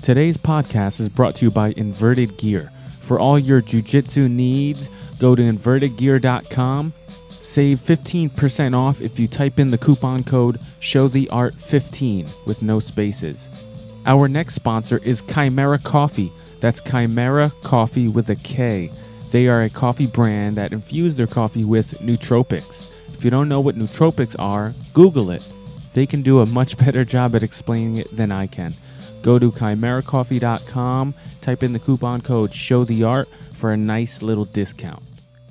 Today's podcast is brought to you by Inverted Gear. For all your jujitsu needs, go to invertedgear.com. Save 15% off if you type in the coupon code ShowTheArt15 with no spaces. Our next sponsor is Kimera Koffee. That's Kimera Koffee with a K. They are a coffee brand that infuse their coffee with nootropics. If you don't know what nootropics are, Google it. They can do a much better job at explaining it than I can. Go to kimerakoffee.com, type in the coupon code Show the Art for a nice little discount.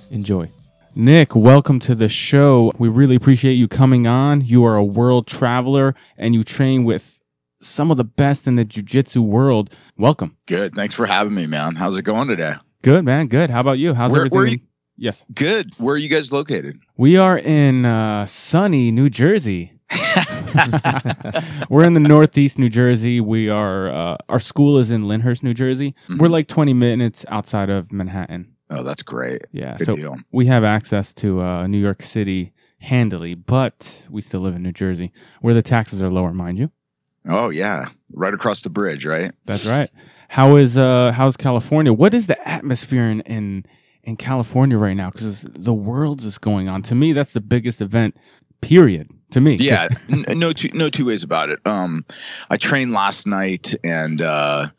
Enjoy. Nick, welcome to the show. We really appreciate you coming on. You are a world traveler and you train with some of the best in the jiu-jitsu world. Welcome. Good. Thanks for having me, man. How's it going today? Good, man. Good. How about you? How's Where- everything? where you- yes. Good. Where are you guys located? We are in uh, sunny New Jersey. We're in the northeast New Jersey. We are uh, our school is in Lyndhurst, New Jersey. We're Mhm. like 20 minutes outside of Manhattan. Oh, that's great. Yeah, Good so deal. we have access to uh, New York City handily, but we still live in New Jersey, where the taxes are lower, mind you. Oh, yeah. Right across the bridge, right? That's right. How is uh how's California? What is the atmosphere in in, in California right now? Because the world's is going on. To me, that's the biggest event. Period. To me. Yeah. n- no two no two ways about it. Um, I trained last night and uh,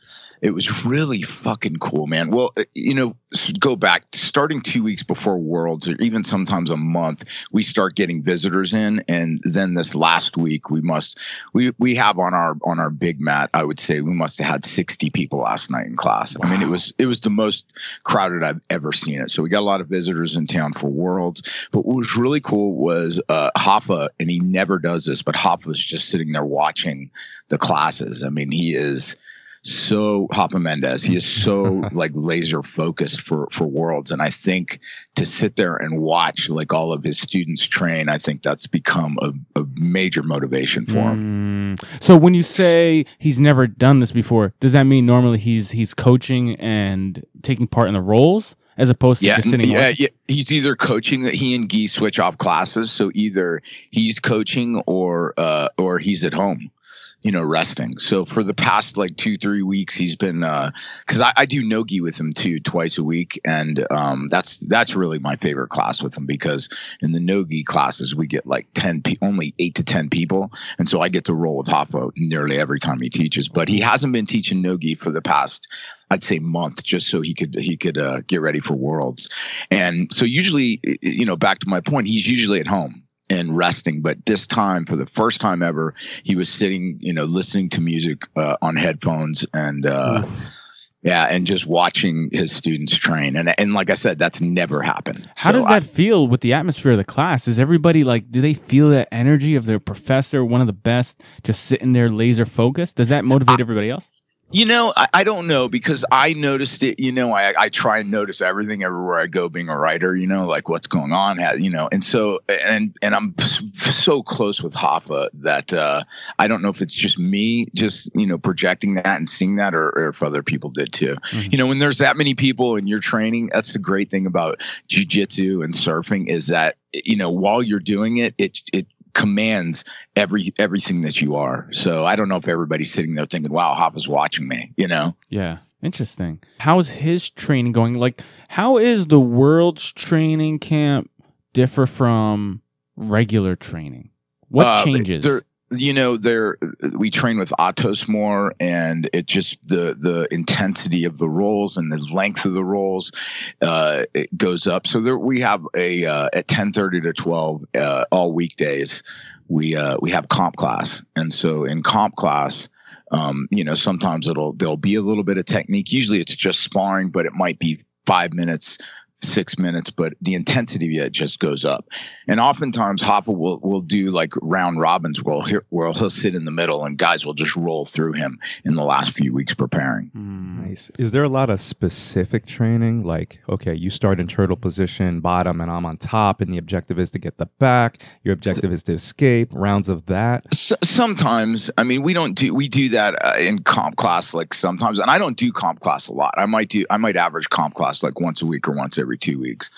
it was really fucking cool, man. Well, uh, you know, go back starting two weeks before Worlds, or even sometimes a month, we start getting visitors in, and then this last week we must we we have on our on our big mat. I would say we must have had sixty people last night in class. I mean, it was it was the most crowded I've ever seen it. So we got a lot of visitors in town for Worlds. But what was really cool was uh, Hoffa, and he never does this, but Hoffa was just sitting there watching the classes. I mean, he is so Hoppa Mendes. He is so like laser focused for for Worlds, and I think to sit there and watch like all of his students train, I think that's become a, a major motivation for him. Mm. So when you say he's never done this before, does that mean normally he's he's coaching and taking part in the roles as opposed to Yeah, just sitting? yeah, yeah. He's either coaching. That he and Gui switch off classes, so either he's coaching or uh, or he's at home, you know, resting. So for the past like two three weeks, he's been because I, I do nogi with him too twice a week, and um, that's that's really my favorite class with him because in the nogi classes we get like ten pe- only eight to ten people, and so I get to roll with Hoppo nearly every time he teaches. But he hasn't been teaching nogi for the past. I'd say month just so he could he could uh, get ready for worlds and so usually you know back to my point he's usually at home and resting but this time for the first time ever he was sitting you know listening to music uh, on headphones and uh, yeah and just watching his students train and and like i said that's never happened How So does I- that feel with the atmosphere of the class? Is everybody like, do they feel that energy of their professor, one of the best, just sitting there laser focused? Does that motivate everybody else? You know, I, I don't know because I noticed it. You know, I, I try and notice everything everywhere I go. Being a writer, you know, like what's going on, you know, and so and and I'm so close with Hoffa that uh, I don't know if it's just me, just you know, projecting that and seeing that, or, or if other people did too. Mhm. You know, when there's that many people and you're training, that's the great thing about jujitsu and surfing is that you know while you're doing it, it it commands every everything that you are. So I don't know if everybody's sitting there thinking, "Wow, Hoffa's watching me," you know. Yeah. Interesting. How's his training going? Like, how is the world's training camp differ from regular training? What Uh, changes? there- you know, there we train with Atos more, and it just the the intensity of the roles and the length of the roles uh, it goes up. So there we have a uh, at ten thirty to twelve uh, all weekdays. We uh, we have comp class, and so in comp class. Um, you know, sometimes it'll there'll be a little bit of technique. Usually, it's just sparring, but it might be five minutes, six minutes. But the intensity of it just goes up. And oftentimes Hoffa will will do like round robins where he'll, where he'll sit in the middle and guys will just roll through him in the last few weeks preparing. Hmm. Nice. Is there a lot of specific training? Like, okay, you start in turtle position, bottom, and I'm on top, and the objective is to get the back. Your objective is to escape. Rounds of that. S- sometimes, I mean, we don't do we do that uh, in comp class like sometimes, and I don't do comp class a lot. I might do I might average comp class like once a week or once every every two weeks.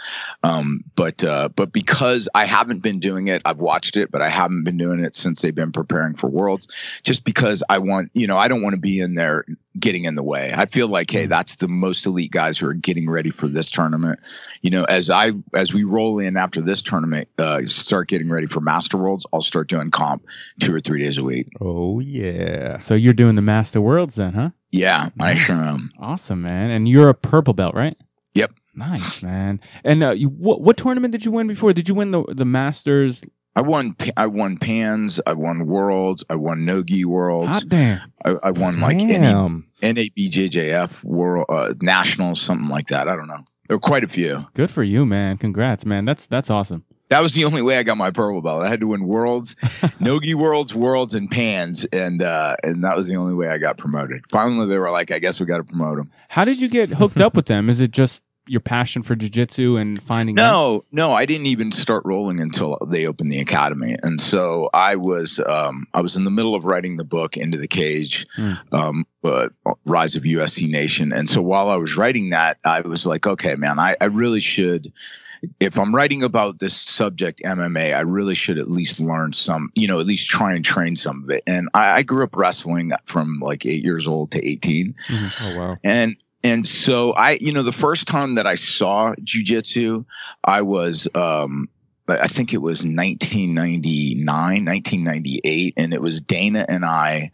Um, but uh, but because I haven't been doing it, I've watched it, but I haven't been doing it since they've been preparing for Worlds. Just because I want, you know, I don't want to be in there getting in the way. I feel like, hey, that's the most elite guys who are getting ready for this tournament. You know, as I as we roll in after this tournament, uh, start getting ready for Master Worlds, I'll start doing comp two or three days a week. Oh yeah. So you're doing the Master Worlds then, huh? Yeah, I sure am. Awesome, man. And you're a purple belt, right? Yep. Nice, man. And uh, you, what what tournament did you win before? Did you win the the Masters? I won. I won Pans. I won Worlds. I won Nogi Worlds. Hot damn. I, I won like any NABJJF World uh, Nationals, something like that. I don't know. There were quite a few. Good for you, man. Congrats, man. That's that's awesome. That was the only way I got my purple belt. I had to win Worlds, Nogi Worlds, Worlds, and Pans, and uh, and that was the only way I got promoted. Finally, they were like, "I guess we got to promote him." How did you get hooked up with them? Is it just your passion for jujitsu and finding? No, no, I didn't even start rolling until they opened the academy, and so I was um, I was in the middle of writing the book Into the Cage, Hmm. um, uh, Rise of UFC Nation, and so while I was writing that, I was like, okay, man, I, I really should. If I'm writing about this subject, MMA, I really should at least learn some, you know, at least try and train some of it. And I, I grew up wrestling from like eight years old to 18. Oh wow. And and so I, you know, the first time that I saw jujitsu, I was um I think it was 1999, 1998, and it was Dana and I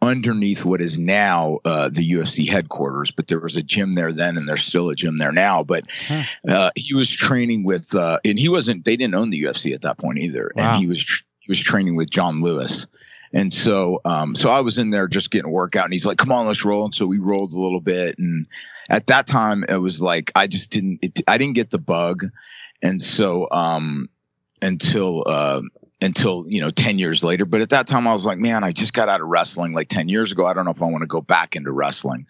underneath what is now uh, the UFC headquarters, but there was a gym there then, and there's still a gym there now. But uh, he was training with, uh, and he wasn't. They didn't own the UFC at that point either, Wow. and he was tr- he was training with John Lewis. And so, um, so I was in there just getting a workout, and he's like, "Come on, let's roll." And so we rolled a little bit, and at that time, it was like I just didn't, it, I didn't get the bug, and so um, until uh, until you know 10 years later but at that time i was like man i just got out of wrestling like 10 years ago. I don't know if i want to go back into wrestling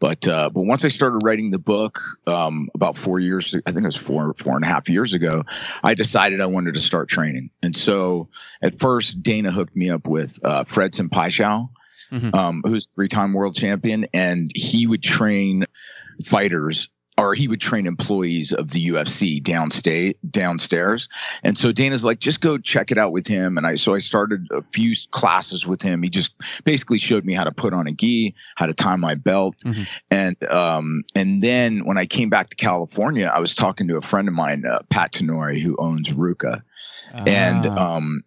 but uh, but once i started writing the book um, about four years i think it was four four and a half years ago i decided i wanted to start training and so at first dana hooked me up with uh, fred Paixão, Mhm. um, who's three-time world champion and he would train fighters or he would train employees of the UFC downstate downstairs. And so Dana's like, just go check it out with him. And I so I started a few classes with him. He just basically showed me how to put on a gi, how to tie my belt. Mhm. And um and then when I came back to California, I was talking to a friend of mine, uh, Pat Tenore, who owns RVCA. And Ah, um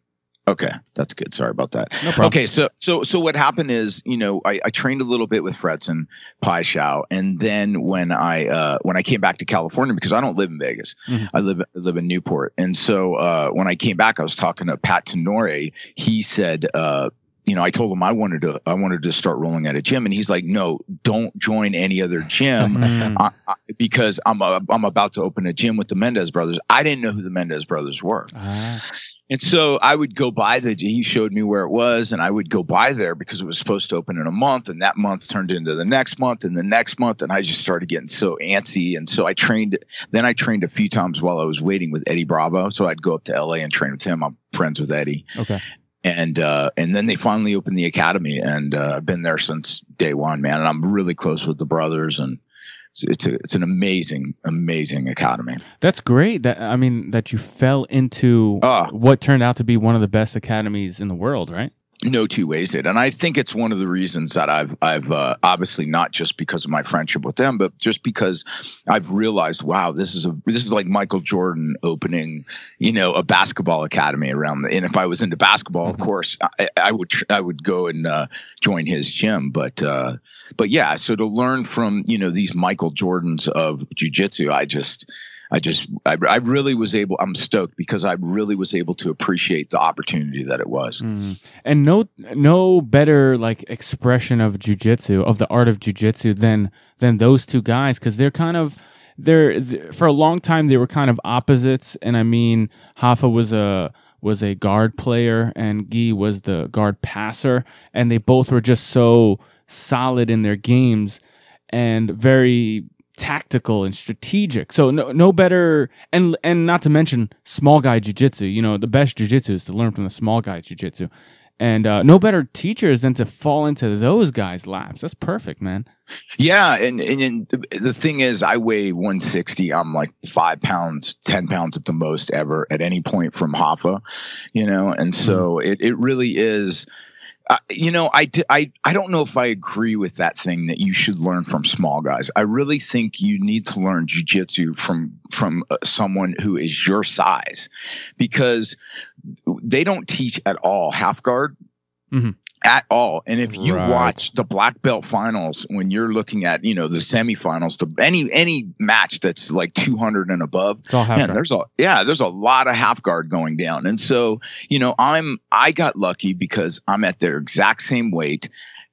okay, that's good. Sorry about that. no problem. Okay, so so so what happened is, you know, I, I trained a little bit with Fredson Paixão, and then when I uh, when I came back to California because I don't live in Vegas, Mhm. I live I live in Newport, and so uh, when I came back, I was talking to Pat Tenore. He said. Uh, you know, I told him I wanted to I wanted to start rolling at a gym, and he's like, "No, don't join any other gym." Mm. I, I, because I'm a, I'm about to open a gym with the Mendes brothers. I didn't know who the Mendes brothers were. Ah, And so I would go by the, he showed me where it was, and I would go by there because it was supposed to open in a month. And that month turned into the next month and the next month. And I just started getting so antsy. And so I trained, then I trained a few times while I was waiting with Eddie Bravo. So I'd go up to LA and train with him. I'm friends with Eddie. okay. And, uh, and then they finally opened the academy. And uh, I've been there since day one, man. And I'm really close with the brothers. And it's, it's, a, it's an amazing, amazing academy. That's great. That I mean, that you fell into Ah. what turned out to be one of the best academies in the world, right? No two ways it and i think it's one of the reasons that i've i've uh, obviously not just because of my friendship with them but just because i've realized wow this is a this is like michael jordan opening you know a basketball academy around the, and if i was into basketball of Mhm. course I, I would tr- i would go and uh, join his gym but uh but yeah so to learn from you know these michael jordans of jiu-jitsu i just I just, I, I really was able, I'm stoked because I really was able to appreciate the opportunity that it was. Mm. And no, no better like expression of jujitsu of the art of jujitsu than than those two guys because they're kind of they're th- for a long time they were kind of opposites. And I mean, Hoffa was a was a guard player and Guy was the guard passer, and they both were just so solid in their games and very tactical and strategic. So no no better and and not to mention small guy jujitsu. You know, the best jujitsu is to learn from the small guy jujitsu. and uh, no better teachers than to fall into those guys' laps. That's perfect, man. Yeah, and and, and the, the thing is, I weigh 160. I'm like five pounds, ten pounds at the most ever at any point from Hoffa, you know, and so it it really is. You know, I, I I don't know if I agree with that thing that you should learn from small guys. I really think you need to learn jujitsu from from uh, someone who is your size, because they don't teach at all half guard. Mhm. At all, and if you Right. watch the black belt finals, when you're looking at you know the semifinals, the any any match that's like 200 and above, It's all half Man, guard. there's a yeah, there's a lot of half guard going down, and so you know, I'm I got lucky because I'm at their exact same weight,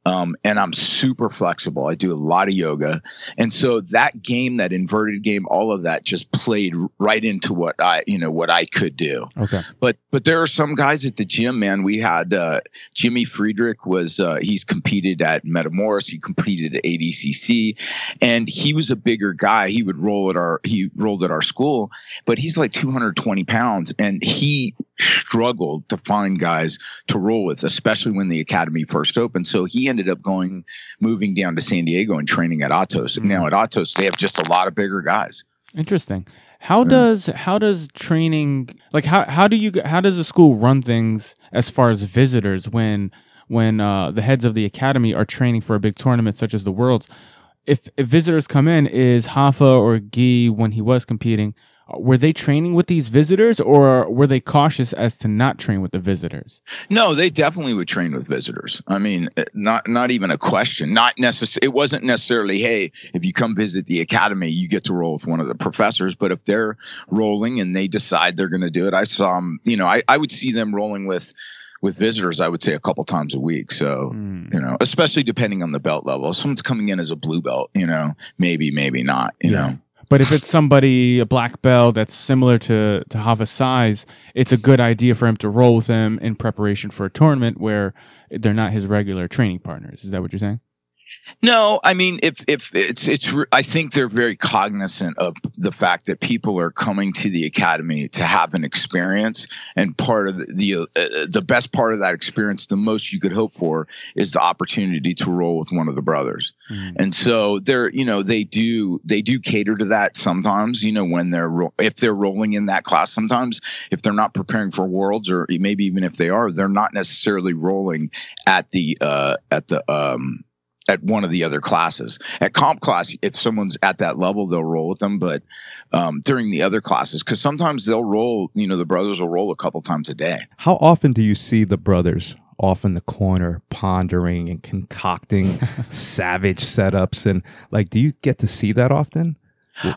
um, and I'm super flexible. I do a lot of yoga, and so that game, that inverted game, all of that just played right into what I you know what I could do. Okay. But but there are some guys at the gym, man. We had uh, Jimmy Friedrich was uh, he's competed at Metamoris, he competed at ADCC, and he was a bigger guy. He would roll at our he rolled at our school, but he's like 220 pounds, and he struggled to find guys to roll with, especially when the academy first opened. So he ended up going moving down to San Diego and training at Atos. Mhm. Now at Atos, they have just a lot of bigger guys. Interesting. How Yeah. does how does training like how how do you how does the school run things as far as visitors when when uh, the heads of the academy are training for a big tournament such as the Worlds? If if visitors come in, is Hafa or Guy when he was competing, were they training with these visitors or were they cautious as to not train with the visitors? No, they definitely would train with visitors. I mean, eh, not not even a question. Not necessary. It wasn't necessarily, hey, if you come visit the academy, you get to roll with one of the professors. But if they're rolling and they decide they're going to do it, I saw them. You know, I, I would see them rolling with with visitors. I would say a couple times a week. So Hmm. you know, especially depending on the belt level. If someone's coming in as a blue belt, you know, maybe maybe not. You Yeah. know. But if it's somebody a black belt that's similar to to Hava's size, it's a good idea for him to roll with them in preparation for a tournament where they're not his regular training partners. Is that what you're saying? No, I mean, if if it's it's, I think they're very cognizant of the fact that people are coming to the academy to have an experience, and part of the the, uh, the best part of that experience, the most you could hope for, is the opportunity to roll with one of the brothers. And so they're, you know, they do they do cater to that sometimes. You know, when they're ro- if they're rolling in that class, sometimes if they're not preparing for worlds, or maybe even if they are, they're not necessarily rolling at the uh, at the um, at one of the other classes. At comp class, if someone's at that level, they'll roll with them. But um, during the other classes, because sometimes they'll roll, you know, the brothers will roll a couple times a day. How often do you see the brothers off in the corner pondering and concocting savage setups and like do you get to see that often?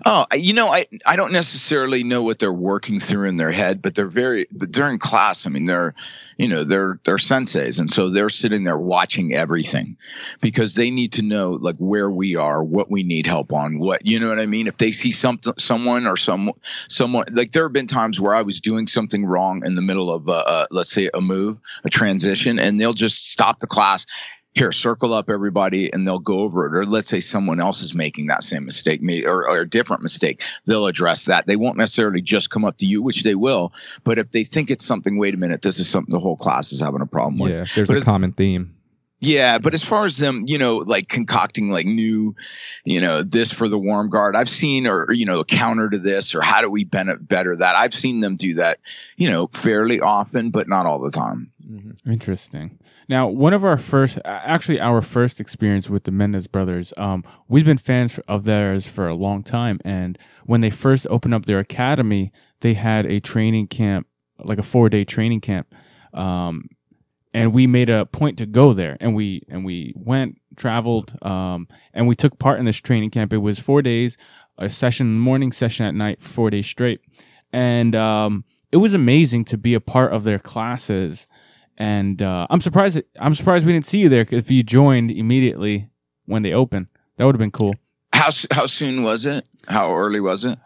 Oh, you know, I I don't necessarily know what they're working through in their head, but they're very. But during class, I mean, they're, you know, they're they're senseis, and so they're sitting there watching everything, because they need to know like where we are, what we need help on, what you know what I mean. If they see something, someone or some someone like there have been times where I was doing something wrong in the middle of, uh, let's say, a move, a transition, and they'll just stop the class here circle up everybody and they'll go over it. Or let's say someone else is making that same mistake or, or a different mistake they'll address that. They won't necessarily just come up to you which they will but if they think it's something wait a minute this is something the whole class is having a problem with. Yeah, there's But a common theme. Yeah, but as far as them, you know, like concocting like new, you know, this for the worm guard, I've seen, or you know, counter to this, or how do we better that? I've seen them do that, you know, fairly often, but not all the time. Interesting. Now, one of our first, actually, our first experience with the Mendes brothers, um, we've been fans of theirs for a long time. And when they first opened up their academy, they had a training camp, like a four day training camp. Um, and we made a point to go there. And we and we went traveled um, and we took part in this training camp. It was four days a session morning session at night four days straight. And um, it was amazing to be a part of their classes. And uh, i'm surprised that, i'm surprised we didn't see you there if you joined immediately when they opened. That would have been cool. How how soon was it? How early was it?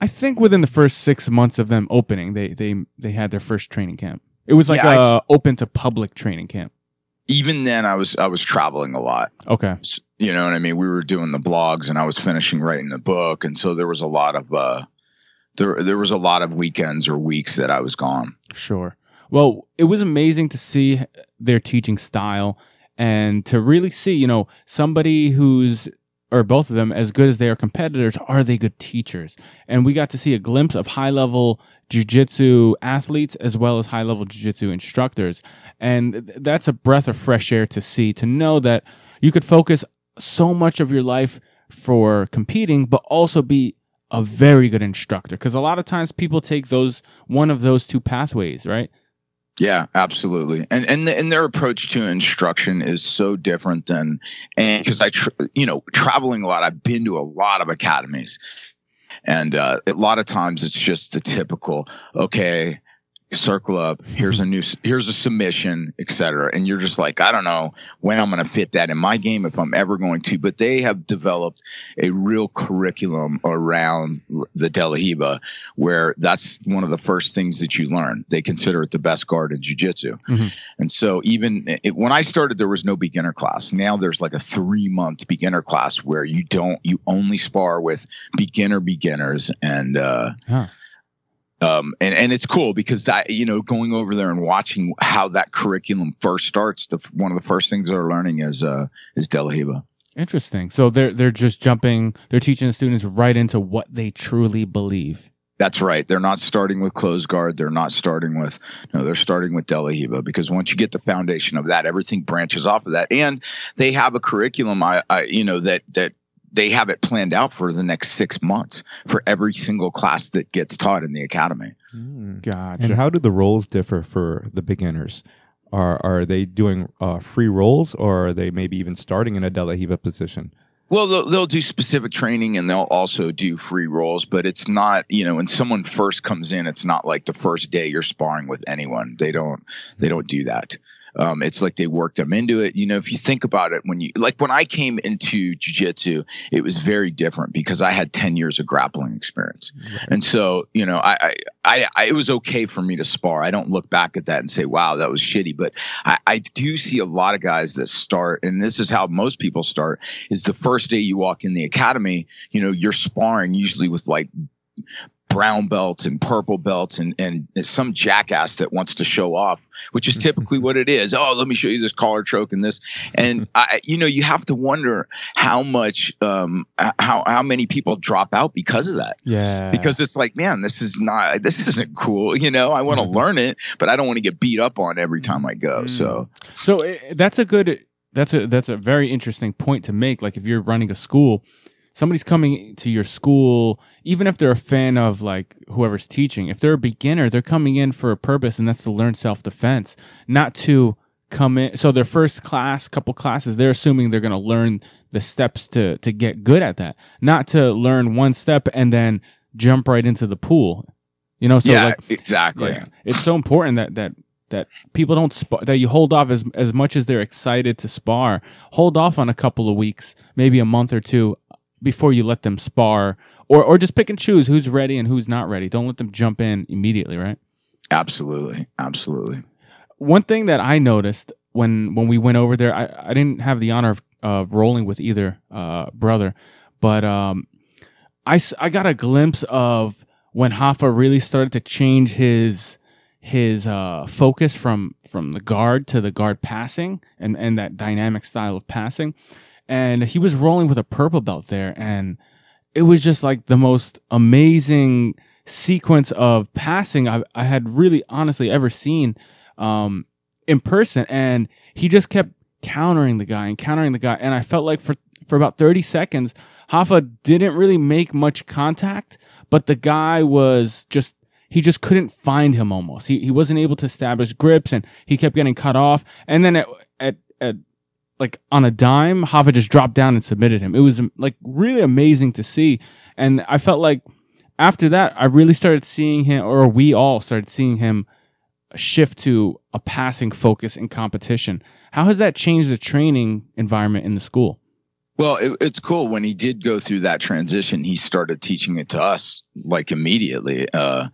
i think within the first six months of them opening they they they had their first training camp it was like Yeah, I- open to public training camp Even then, I was I was traveling a lot. okay You know what I mean? We were doing the blogs, and I was finishing writing the book, and so there was a lot of uh, there there was a lot of weekends or weeks that I was gone. Sure. Well, it was amazing to see their teaching style and to really see, you know, somebody who's or both of them as good as they are competitors are they good teachers? And we got to see a glimpse of high level jiu-jitsu athletes as well as high level jiu-jitsu instructors. And that's a breath of fresh air to see to know that you could focus so much of your life for competing but also be a very good instructor. Because a lot of times people take those one of those two pathways right yeah, absolutely. And and the, and their approach to instruction is so different than and because I tr- you know traveling a lot, I've been to a lot of academies, and uh, a lot of times it's just the typical okay circle up here's a new here's a submission etc and you're just like i don't know when i'm going to fit that in my game if i'm ever going to but they have developed a real curriculum around the De La Riva where that's one of the first things that you learn. They consider it the best guard in jiu-jitsu. Mm-hmm. and so even it, when i started there was no beginner class. Now there's like a three month beginner class where you don't you only spar with beginner beginners and uh huh um, and and it's cool because that you know going over there and watching how that curriculum first starts the one of the first things they're learning is uh is De La Riva. Interesting. So they're they're just jumping. They're teaching the students right into what they truly believe. That's right. They're not starting with closed guard. They're not starting with no. They're starting with De La Riva because once you get the foundation of that, everything branches off of that. And they have a curriculum. I, I you know that that they have it planned out for the next six months for every single class that gets taught in the academy. Mm. Gotcha. And how do the roles differ for the beginners? Are are they doing uh, free rolls, or are they maybe even starting in a De La Riva position? Well, they'll, they'll do specific training and they'll also do free rolls, but it's not, you know, when someone first comes in, it's not like the first day you're sparring with anyone. They don't, they don't do that. Um, it's like they worked them into it. You know, if you think about it, when you like when I came into jujitsu, it was very different because I had ten years of grappling experience, right. and so you know, I, I, I, it was okay for me to spar. I don't look back at that and say, "Wow, that was shitty." But I, I do see a lot of guys that start, and this is how most people start: is the first day you walk in the academy, you know, you're sparring usually with like brown belts and purple belts and and some jackass that wants to show off which is typically what it is. Oh let me show you this collar choke and this. And i you know you have to wonder how much um how how many people drop out because of that. Yeah. Because it's like man this is not this isn't cool you know? I want to mm-hmm. learn it but i don't want to get beat up on every time i go mm. so. So eh, that's a good that's a that's a very interesting point to make like if you're running a school somebody's coming to your school, even if they're a fan of like whoever's teaching, if they're a beginner, they're coming in for a purpose, and that's to learn self defense, not to come in. So their first class, couple classes, they're assuming they're going to learn the steps to to get good at that, not to learn one step and then jump right into the pool. You know, so yeah, like exactly. Yeah, it's so important that that that people don't spar that you hold off as as much as they're excited to spar. Hold off on a couple of weeks, maybe a month or two before you let them spar or or just pick and choose who's ready and who's not ready. Don't let them jump in immediately, right? Absolutely. Absolutely. One thing that I noticed when when we went over there, I, I didn't have the honor of, of rolling with either uh, brother, but um, I, I got a glimpse of when Rafa really started to change his his uh, focus from from the guard to the guard passing and and that dynamic style of passing and he was rolling with a purple belt there and it was just like the most amazing sequence of passing I, I had really honestly ever seen um, in person and he just kept countering the guy and countering the guy and I felt like for for about 30 seconds Rafa didn't really make much contact but the guy was just he just couldn't find him almost. He, he wasn't able to establish grips and he kept getting cut off and then at, at, at like on a dime, Rafa just dropped down and submitted him. It was um, like really amazing to see. And I felt like after that, I really started seeing him, or we all started seeing him shift to a passing focus in competition. How has that changed the training environment in the school? Well, it, it's cool when he did go through that transition. He started teaching it to us like immediately, uh,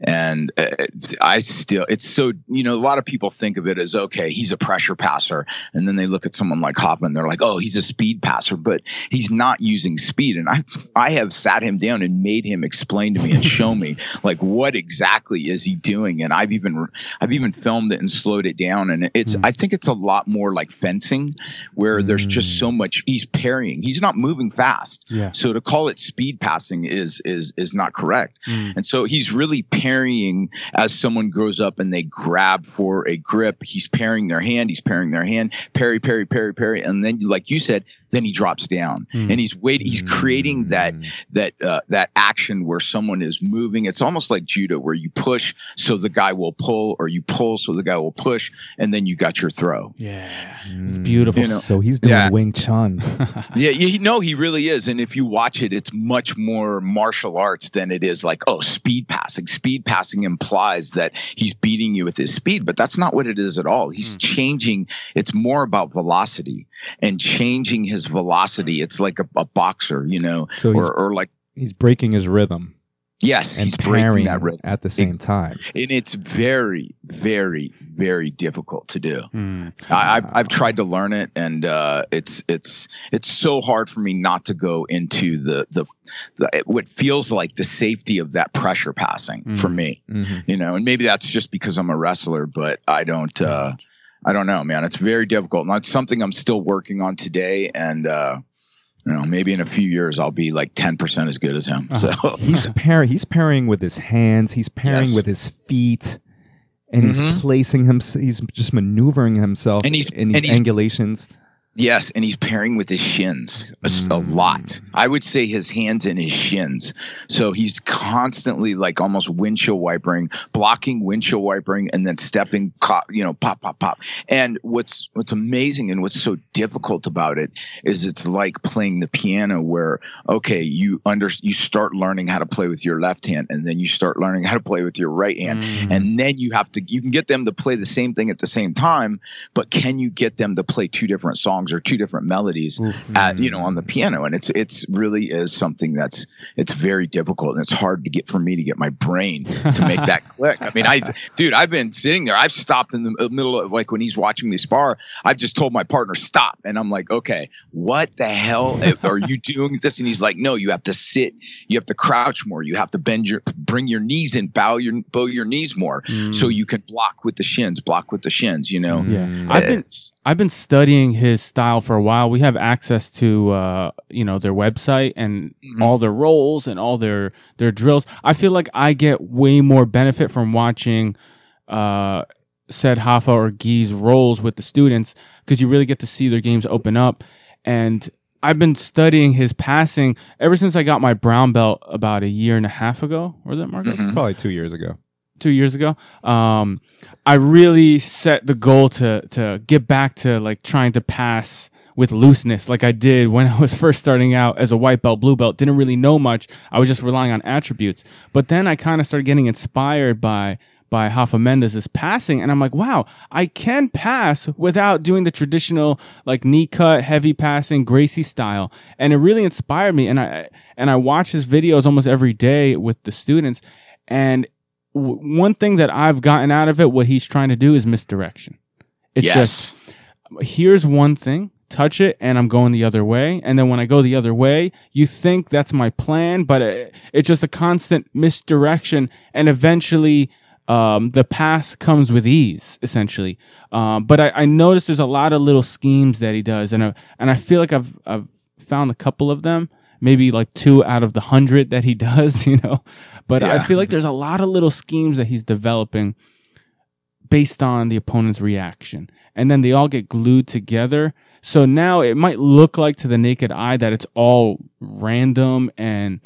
and uh, I still it's so you know a lot of people think of it as okay he's a pressure passer, and then they look at someone like Hoffman, they're like oh he's a speed passer, but he's not using speed. And I I have sat him down and made him explain to me and show me like what exactly is he doing, and I've even I've even filmed it and slowed it down, and it's Mm. I think it's a lot more like fencing, where there's just so much he's parrying, he's not moving fast. Yeah. So to call it speed passing is is is not correct. Mm. And so he's really parrying as someone grows up and they grab for a grip. He's parrying their hand. He's parrying their hand. Parry, parry, parry, parry, and then, like you said, then he drops down Mm. and he's waiting. He's creating that Mm. that uh, that action where someone is moving. It's almost like judo, where you push so the guy will pull, or you pull so the guy will push, and then you got your throw. Yeah. It's Mm. beautiful. You know, So he's doing Yeah. Wing Chun. Yeah, you know he really is. And if you watch it, it's much more martial arts than it is like, oh, speed passing. Speed passing implies that he's beating you with his speed, but that's not what it is at all. He's Hmm. changing. It's more about velocity and changing his velocity. It's like a, a boxer, you know, So or, or like, he's breaking his rhythm yes, and he's breaking that rhythm. at the same time. And it's very, very, very difficult to do. Mm. I, I've, I've tried to learn it, and uh, it's it's it's so hard for me not to go into the the, the what feels like the safety of that pressure passing for Mm. me. Mhm. You know, and maybe that's just because I'm a wrestler, but I don't. Uh, I don't know, man. It's very difficult. And it's something I'm still working on today, and uh, you know, maybe in a few years I'll be like ten percent as good as him. So He's pairing. He's parrying with his hands. He's pairing Yes. with his feet, and he's Mhm. placing him. He's just maneuvering himself And he's- in these and he's- angulations. Yes, and he's pairing with his shins a, Mm. lot. I would say his hands and his shins. So he's constantly like almost windshield wipering, blocking windshield wipering, and then stepping, you know, pop, pop, pop. And what's what's amazing and what's so difficult about it is it's like playing the piano, where okay, you under you start learning how to play with your left hand, and then you start learning how to play with your right hand, Mm. and then you have to you can get them to play the same thing at the same time but can you get them to play two different songs or two different melodies Oof. at you know on the piano and it's it's really is something that's it's very difficult and it's hard to get for me to get my brain to make that click i mean i dude i've been sitting there i've stopped in the middle of like when he's watching me spar i've just told my partner stop and i'm like okay what the hell are you doing this and he's like no you have to sit you have to crouch more you have to bend your bring your knees in bow your bow your knees more Mm. so you can block with the shins, block with the shins, you know. Yeah. I've been- I've been studying his style for a while. We have access to uh, you know their website and Mhm. all their roles and all their their drills. I feel like I get way more benefit from watching uh, said Hafa or Gui's roles with the students because you really get to see their games open up. And I've been studying his passing ever since I got my brown belt about a year and a half ago. Was it Marcos? Mhm. Probably two years ago. Two years ago. Um, I really set the goal to to get back to like trying to pass with looseness, like I did when I was first starting out as a white belt, blue belt. Didn't really know much. I was just relying on attributes. But then I kind of started getting inspired by by Rafa Mendes's passing, and I'm like, wow, I can pass without doing the traditional like knee cut, heavy passing, Gracie style, and it really inspired me. And I and I watch his videos almost every day with the students, and w- one thing that I've gotten out of it, what he's trying to do is misdirection. It's yes. just here's one thing, touch it, and I'm going the other way. And then when I go the other way, you think that's my plan, but it, it's just a constant misdirection. And eventually, um, the pass comes with ease, essentially. Um, but I, I noticed there's a lot of little schemes that he does, and I, and I feel like I've I've found a couple of them, maybe like two out of the hundred that he does, you know. But I feel like there's a lot of little schemes that he's developing based on the opponent's reaction. And then they all get glued together. So now it might look like to the naked eye that it's all random and,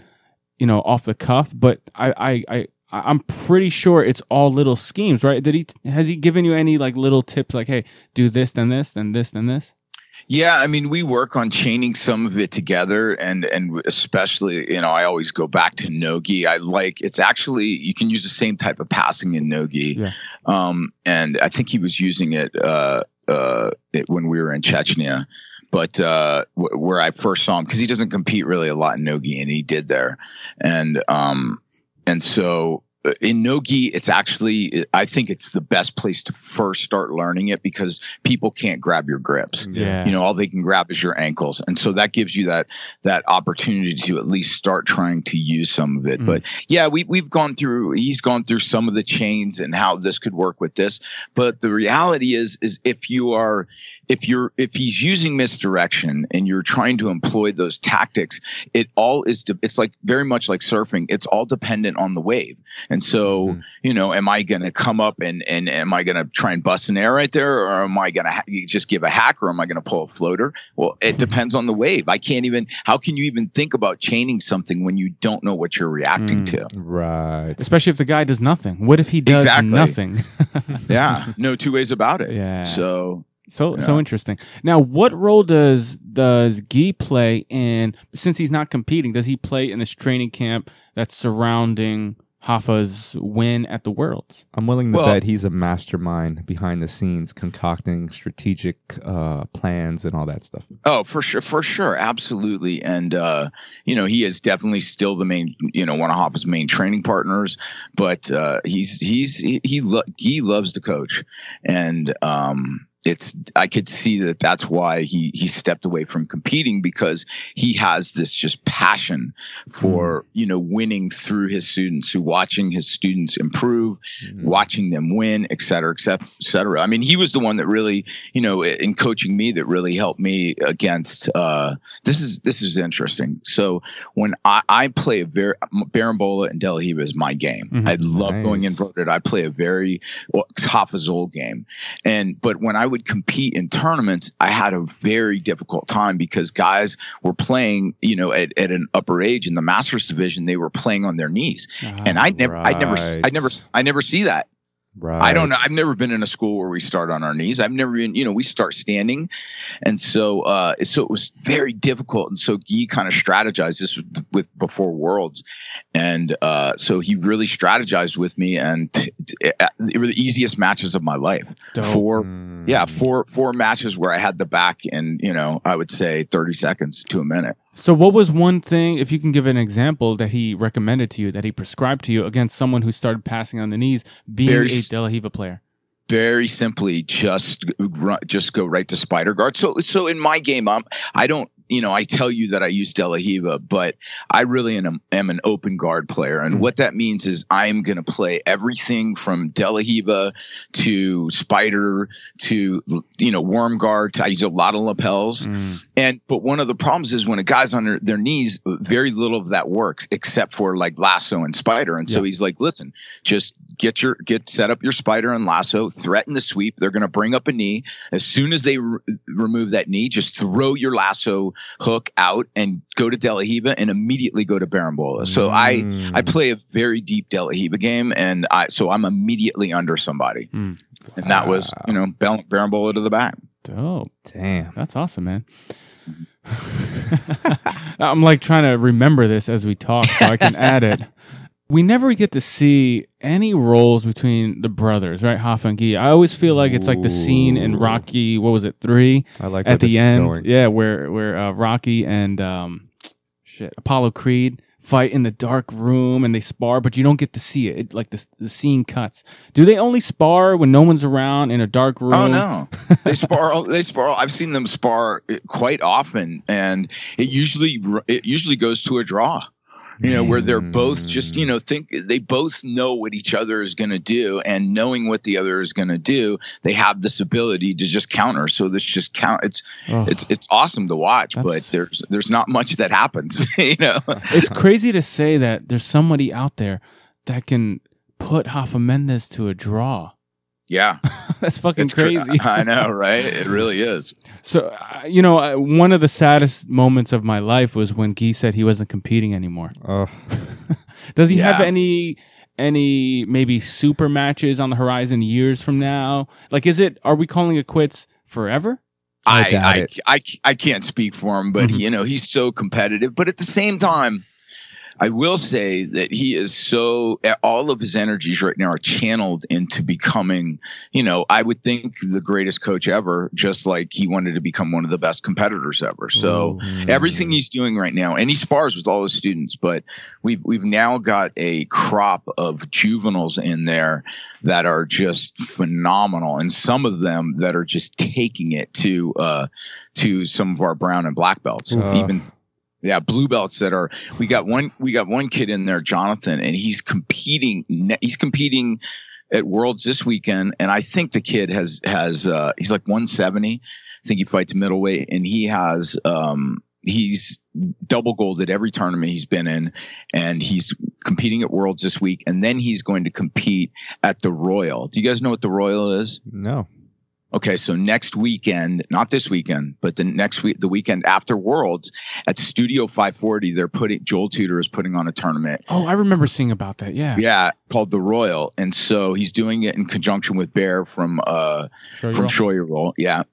you know, off the cuff, but I, I, I, I'm pretty sure it's all little schemes, right? Did he has he given you any like little tips like, hey, do this, then this, then this, then this? Yeah, I mean, we work on chaining some of it together, and and especially, you know, I always go back to nogi. I like it's actually you can use the same type of passing in nogi, Yeah. um, and I think he was using it, uh, uh, it when we were in Chechnya. but uh, w- where I first saw him because he doesn't compete really a lot in nogi, and he did there, and um, and so in nogi it's actually i think it's the best place to first start learning it because people can't grab your grips. Yeah. you know all they can grab is your ankles. And so that gives you that that opportunity to at least start trying to use some of it. Mm. but yeah we, we've gone through he's gone through some of the chains and how this could work with this. But the reality is is if you are if you're if he's using misdirection and you're trying to employ those tactics it all is de- it's like very much like surfing. It's all dependent on the wave. And so Mhm. you know am i going to come up and and am i going to try and bust an air right there or am i going to ha- just give a hack or am i going to pull a floater well it depends on the wave i can't even how can you even think about chaining something when you don't know what you're reacting Mm. to Right. Especially if the guy does nothing. What if he does Exactly. nothing? yeah no two ways about it yeah. so So so interesting. Now, what role does does Guy play in? Since he's not competing, does he play in this training camp that's surrounding Hafa's win at the Worlds? I'm willing to Well- bet he's a mastermind behind the scenes, concocting strategic uh, plans and all that stuff. Oh, for sure, for sure, absolutely. And uh, you know, he is definitely still the main, you know, one of Hoppa's main training partners. But uh, he's he's he he, lo- he loves to coach, and um, it's I could see that that's why he he stepped away from competing because he has this just passion for you know winning through his students, who watching his students improve, watching them win, et cetera, et cetera, et cetera. I mean, he was the one that really, you know, in coaching me that really helped me against. Uh, this is this is interesting. So when I, I play a very berimbolo and De La Riva is my game. Mhm. I love going in Nice. voted. I play a very well, Hafizol game, and but when I would compete in tournaments, I had a very difficult time because guys were playing, you know, at, at an upper age in the Masters division, they were playing on their knees, and I never, I never, I never, Right. I never see that. Right. I don't know. I've never been in a school where we start on our knees. I've never been, you know, we start standing. And so, uh, so it was very difficult. And so Guy kind of strategized this with, with before worlds. And, uh, so he really strategized with me and t- t- it were the easiest matches of my life. Four, Mm. yeah, four, four matches where I had the back in, you know, I would say 30 seconds to a minute. So, what was one thing, if you can give an example, that he recommended to you, that he prescribed to you against someone who started passing on the knees, being Very a De La Riva player? very simply just just go right to spider guard. So so in my game, I'm I don't you know I tell you that I use De La Riva, but I really am, am an open guard player, and Mhm. what that means is I'm going to play everything from De La Riva to spider to you know worm guard. To, I use a lot of lapels. Mm. And but one of the problems is when a guy's on their, their knees, very little of that works except for like lasso and spider. And so Yeah. he's like, listen, just get your get set up your spider and lasso, threaten the sweep. They're going to bring up a knee. As soon as they re- remove that knee, just throw your lasso hook out and go to De La Riva and immediately go to berimbolo. So I Mm. I play a very deep De La Riva game, and I so I'm immediately under somebody, Mm. and that was you know Bar- berimbolo to the back. Dope. Damn. That's awesome, man. I'm like trying to remember this as we talk so I can add it. We never get to see any roles between the brothers, right? Hafa and Guy. I always feel like it's like the scene in Rocky, what was it, three? I like where At this the is end. going. Yeah, where where uh, Rocky and um shit, Apollo Creed fight in the dark room and they spar, but you don't get to see it. it like the the scene cuts. Do they only spar when no one's around in a dark room? Oh no, they spar. They spar. I've seen them spar uh, quite often, and it usually it usually goes to a draw. You know, where they're both hmm. just you know think they both know what each other is going to do, and knowing what the other is going to do, they have this ability to just counter. So this just count. It's Ugh. it's it's awesome to watch, but there's there's not much that happens. You know. it's crazy to say that there's somebody out there that can put Hafa Mendes to a draw. Yeah, That's fucking it's cra- crazy. I know, right? It really is. So, uh, you know, uh, one of the saddest moments of my life was when Guy said he wasn't competing anymore. Ugh. Does he have any any maybe super matches on the horizon years from now? Like, is it? Are we calling it quits forever? I I, I. I, I can't speak for him, but Mhm. you know he's so competitive. But at the same time, I will say that he is so all of his energies right now are channeled into becoming, you know, I would think the greatest coach ever, just like he wanted to become one of the best competitors ever. So Mm. everything he's doing right now, and he spars with all his students, but we've we've now got a crop of juveniles in there that are just phenomenal, and some of them that are just taking it to uh to some of our brown and black belts, Uh. even yeah, blue belts that are. We got one. We got one kid in there, Jonathan, and he's competing. He's competing at Worlds this weekend, and I think the kid has has. Uh, he's like 170. I think he fights middleweight, and he has. Um, he's double gold at every tournament he's been in, and he's competing at Worlds this week, and then he's going to compete at the Royal. Do you guys know what the Royal is? No. Okay, so next weekend, not this weekend, but the next week, the weekend after Worlds at Studio 540, they're putting Joel Tudor is putting on a tournament. Oh, I remember seeing about that. Yeah. Yeah, called the Royal, and so he's doing it in conjunction with Bear from uh you from will. Shoyoroll. Yeah,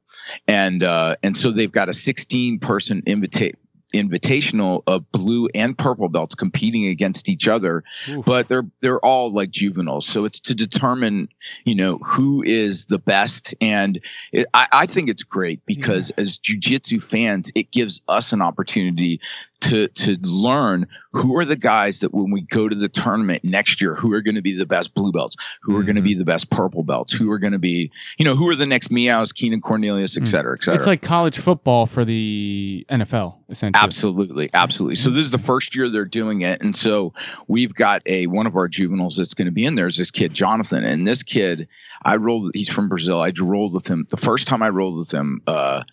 and uh and so they've got a 16 person invita- invitational of blue and purple belts competing against each other Oof. but they're they're all like juveniles. So it's to determine you know who is the best. And it, I, I think it's great because as jujitsu fans it gives us an opportunity to to learn who are the guys that when we go to the tournament next year who are going to be the best blue belts who are going to be the best purple belts who are going to be you know who are the next Miyaos keenan cornelius et Mm. cetera et cetera it's like college football for the NFL, essentially. Absolutely, absolutely. So this is the first year they're doing it, and so we've got a one of our juveniles that's going to be in there is this kid Jonathan, and this kid I rolled. He's from Brazil. I rolled with him the first time I rolled with him. Uh,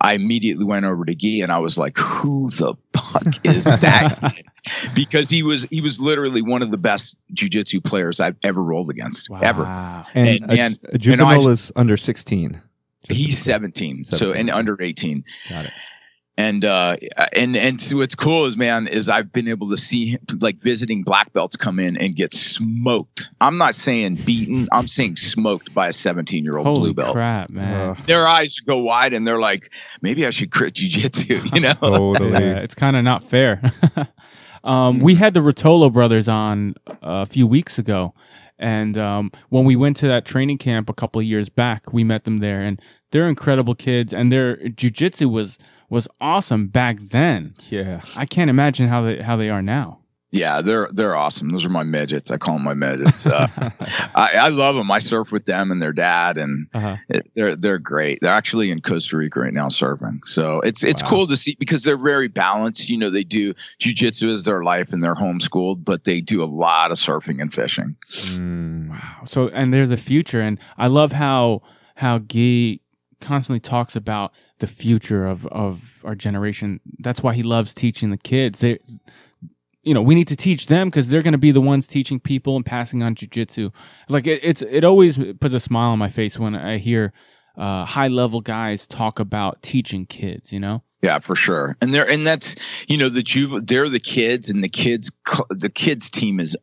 I immediately went over to Gui and I was like, "Who the fuck is that?" because he was he was literally one of the best jujitsu players I've ever rolled against, ever. Wow. And, And- a, and- a juvenile and I- is under 16. Just to be He's clear. 17, so and under 18. Got it. And uh and and so what's cool is man is i've been able to see him, like visiting black belts come in and get smoked. I'm not saying beaten. I'm saying smoked by a 17 year old blue belt. crap, man. Ugh, their eyes go wide and they're like maybe i should quit jiu-jitsu you know? Totally. yeah, it's kind of not fair. um, we had the Ruotolo brothers on a few weeks ago, and um, when we went to that training camp a couple of years back, we met them there, and they're incredible kids, and their jujitsu was was awesome back then. Yeah. I can't imagine how they how they are now. yeah they're they're awesome those are my midgets i call them my midgets uh, I, I love them i surf with them and their dad and Uh-huh. it, they're they're great. They're actually in Costa Rica right now surfing. So it's it's Wow. cool to see because they're very balanced. You know, they do jujitsu as their life and they're homeschooled, but they do a lot of surfing and fishing. Mm. Wow. So and they're the future, and I love how how Gui constantly talks about the future of of our generation. That's why he loves teaching the kids. They, you know, we need to teach them because they're going to be the ones teaching people and passing on jujitsu. Like it, it's it always puts a smile on my face when I hear uh, high level guys talk about teaching kids. You know. Yeah, for sure. And they're and that's you know the juve they're the kids and the kids the kids team is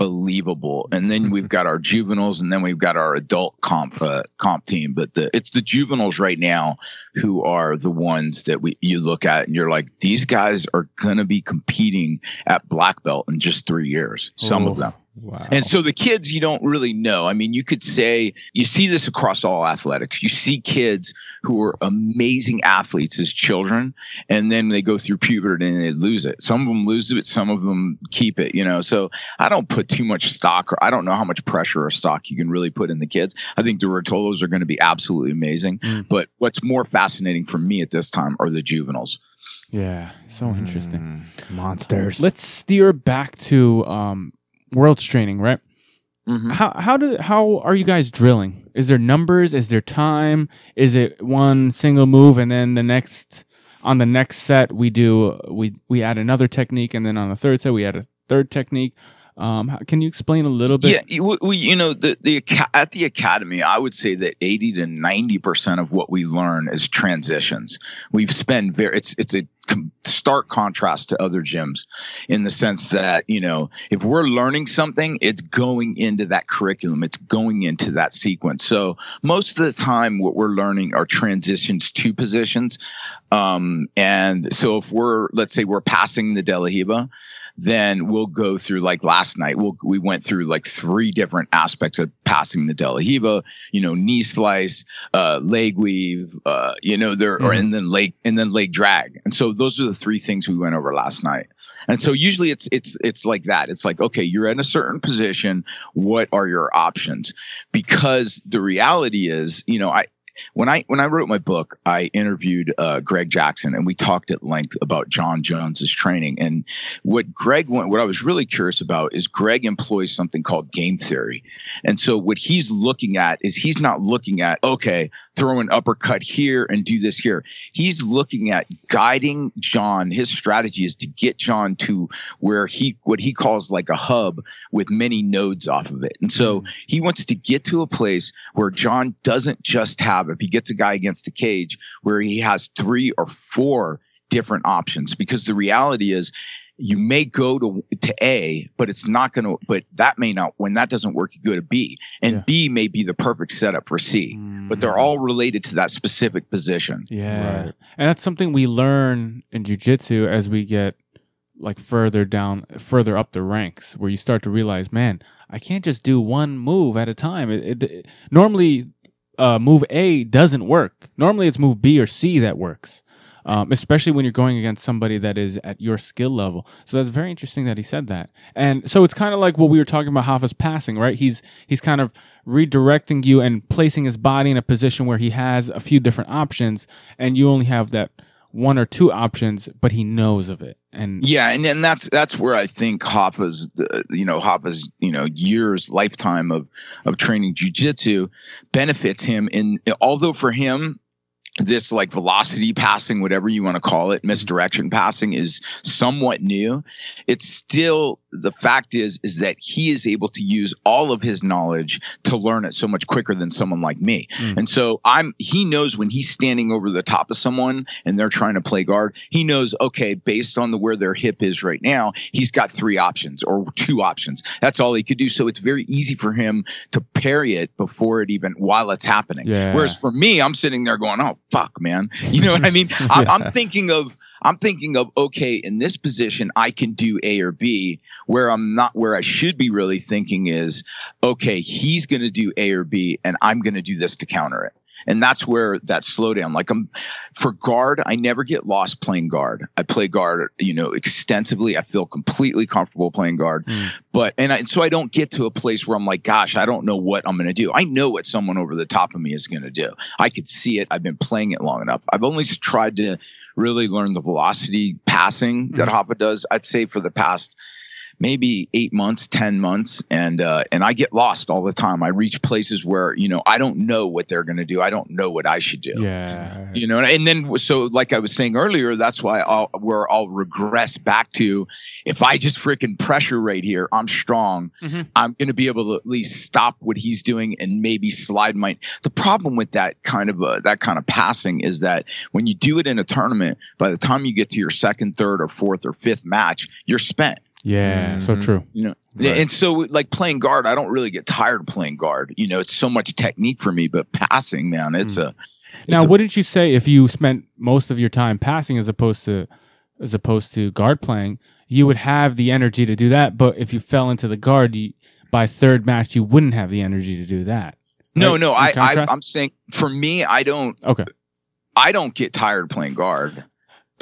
unbelievable. And then we've got our juveniles and then we've got our adult comp uh, comp team. But the it's the juveniles right now who are the ones that we you look at and you're like these guys are going to be competing at black belt in just 3 years. Some of Oh. them. Wow. And so the kids, you don't really know. I mean, you could say you see this across all athletics. You see kids who are amazing athletes as children, and then they go through puberty and they lose it. Some of them lose it, some of them keep it. You know, so I don't put too much stock, or I don't know how much pressure or stock you can really put in the kids. I think the Ruotolos are going to be absolutely amazing. Mm. But what's more fascinating for me at this time are the juveniles. Yeah. So interesting. Mm. Monsters. Let's steer back to um, world's training, right? Mm-hmm. how how do how are you guys drilling? Is there numbers? Is there time? Is it one single move and then the next on the next set we do we we add another technique and then on the third set we add a third technique? Um, can you explain a little bit? Yeah, we, you know, the the at the academy, I would say that eighty to ninety percent of what we learn is transitions. We've spent very it's it's a stark contrast to other gyms in the sense that you know if we're learning something, it's going into that curriculum, it's going into that sequence. So most of the time, what we're learning are transitions to positions. Um, and so if we're let's say we're passing the De La Riva, then we'll go through like last night. We'll, we went through like three different aspects of passing the De La Riva, you know, knee slice, uh, leg weave, uh, you know, there, or, Mhm. and then leg, and then leg drag. And so those are the three things we went over last night. And so usually it's it's it's like that. It's like okay, you're in a certain position. What are your options? Because the reality is, you know, I when I when I wrote my book, I interviewed uh, Greg Jackson, and we talked at length about Jon Jones's training. And what Greg went, what I was really curious about is Greg employs something called game theory. And so what he's looking at is he's not looking at okay, throw an uppercut here and do this here. He's looking at guiding Jon. His strategy is to get Jon to where he what he calls like a hub with many nodes off of it. And so he wants to get to a place where Jon doesn't just have, if he gets a guy against the cage, where he has three or four different options. Because the reality is, you may go to to A, but it's not going to. But that may not. When that doesn't work, you go to B, and Yeah. B may be the perfect setup for C. But they're mm. all related to that specific position. Yeah. Right. And that's something we learn in jujitsu as we get like further down, further up the ranks, where you start to realize, man, I can't just do one move at a time. It, it, it- normally, uh, move A doesn't work. Normally, it's move B or C that works. Um, especially when you're going against somebody that is at your skill level. So that's very interesting that he said that. And so it's kind of like what we were talking about Rafa's passing, right? He's he's kind of redirecting you and placing his body in a position where he has a few different options, and you only have that one or two options, but he knows of it. And Yeah, and and that's that's where I think Rafa's you know Rafa's you know years lifetime of of training jujitsu benefits him in although for him this like velocity passing whatever you want to call it misdirection passing is somewhat new it's still the fact is is that he is able to use all of his knowledge to learn it so much quicker than someone like me. Mm. and so i'm he knows when he's standing over the top of someone and they're trying to play guard he knows okay based on the where their hip is right now he's got three options or two options. That's all he could do. So it's very easy for him to parry it before it even while it's happening. Yeah. whereas for me i'm sitting there going oh fuck man. You know what i mean? I'm, I'm thinking of i'm thinking of okay in this position i can do a or b where i'm not where i should be really thinking is okay he's going to do a or b and i'm going to do this to counter it and that's where that slowdown like i'm for guard i never get lost playing guard. I play guard you know extensively. I feel completely comfortable playing guard. Mm. but and, I, and so i don't get to a place where i'm like gosh i don't know what i'm going to do. I know what someone over the top of me is going to do. I could see it. I've been playing it long enough. I've only tried to really learn the velocity passing that Rafa does i'd say for the past maybe eight months, ten months, and uh, and I get lost all the time. I reach places where you know I don't know what they're going to do. I don't know what I should do. yeah, You know, and then so like I was saying earlier, that's why I'll where I'll regress back to if I just freaking pressure right here, I'm strong. Mhm. I'm going to be able to at least stop what he's doing and maybe slide my. The problem with that kind of uh, that kind of passing is that when you do it in a tournament, by the time you get to your second, third, or fourth or fifth match, you're spent. Yeah. So Mhm. true. You know, Right. and so like playing guard, I don't really get tired of playing guard. You know, it's so much technique for me, but passing, man, it's a. Now, a- wouldn't you say if you spent most of your time passing as opposed to as opposed to guard playing, you would have the energy to do that? But if you fell into the guard, you, by third match, you wouldn't have the energy to do that. No, Right? no, In I, I. I'm saying for me, I don't, Okay. I don't get tired playing guard,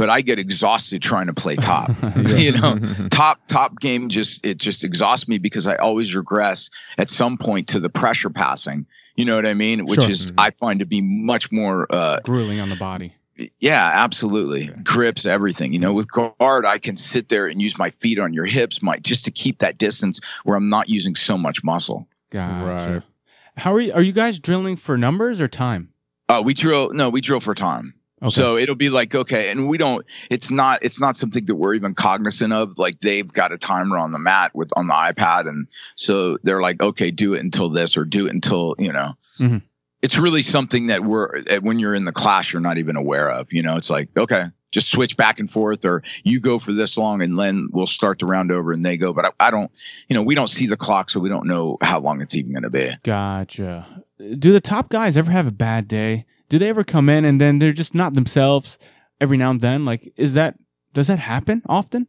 but I get exhausted trying to play top. you know, top, top game just it just exhausts me because I always regress at some point to the pressure passing. You know what I mean? Which Sure. is Mhm. I find to be much more uh, Grueling on the body. yeah, absolutely. Grips, everything. You know, with guard, I can sit there and use my feet on your hips, my just to keep that distance where I'm not using so much muscle. Gotcha. Right. How are you? Are you guys drilling for numbers or time? Uh, we drill. No, we drill for time. Okay. So it'll be like okay, and we don't. It's not. It's not something that we're even cognizant of. Like they've got a timer on the mat with on the iPad, and so they're like, okay, do it until this, or do it until you know. Mhm. It's really something that we're when you're in the class, you're not even aware of. You know, it's like okay, just switch back and forth, or you go for this long, and then we'll start the round over, and they go. But I, I don't. You know, we don't see the clock, so we don't know how long it's even going to be. Gotcha. Do the top guys ever have a bad day? Do they ever come in and then they're just not themselves every now and then? Like, is that Does that happen often?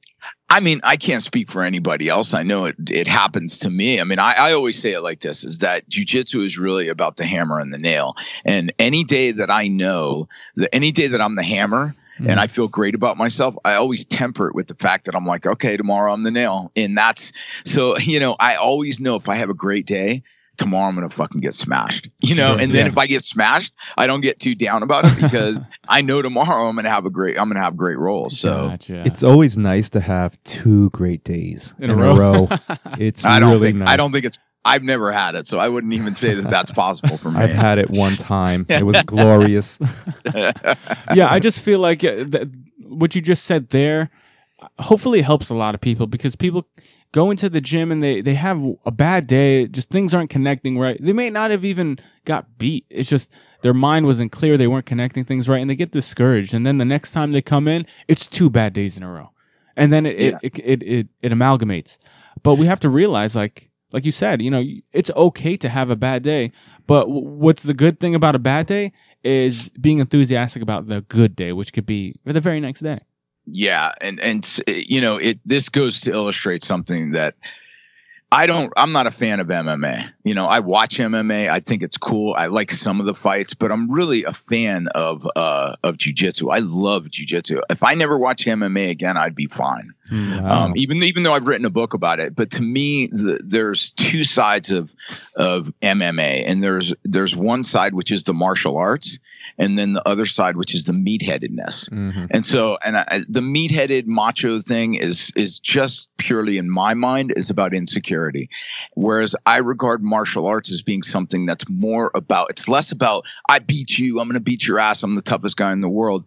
I mean, I can't speak for anybody else. I know it it happens to me. I mean, I, I always say it like this is that jujitsu is really about the hammer and the nail. And any day that I know that any day that I'm the hammer Mm. and I feel great about myself, I always temper it with the fact that I'm like, okay, tomorrow I'm the nail. And that's so, you know, I always know if I have a great day, tomorrow I'm gonna fucking get smashed. You know, Sure, and then yeah. if I get smashed, I don't get too down about it because I know tomorrow I'm gonna have a great I'm gonna have great roles. So Gotcha. It's always nice to have two great days in, a row. It's I don't really think nice. I don't think it's I've never had it, so I wouldn't even say that that's possible for me. I've had it one time. It was glorious. yeah, I just feel like uh, th- what you just said there. Hopefully, helps a lot of people because people go into the gym and they they have a bad day. Just things aren't connecting right. They may not have even got beat. It's just their mind wasn't clear. They weren't connecting things right, and they get discouraged. And then the next time they come in, it's two bad days in a row, and then it Yeah. it, it, it it it amalgamates. But we have to realize, like like you said, you know, it's okay to have a bad day. But w- what's the good thing about a bad day is being enthusiastic about the good day, which could be the very next day. Yeah, and and you know, it this goes to illustrate something that I don't I'm not a fan of MMA. You know, I watch MMA, I think it's cool. I like some of the fights, but I'm really a fan of uh of jiu-jitsu. I love jiu-jitsu. If I never watch MMA again, I'd be fine. Wow. um, even even though I've written a book about it. But to me, the, there's two sides of of MMA, and there's there's one side which is the martial arts, and then the other side which is the meatheadedness. Mhm. And so, and I, the meatheaded macho thing is is just purely in my mind is about insecurity, whereas I regard martial arts as being something that's more about. It's less about I beat you, I'm going to beat your ass, I'm the toughest guy in the world.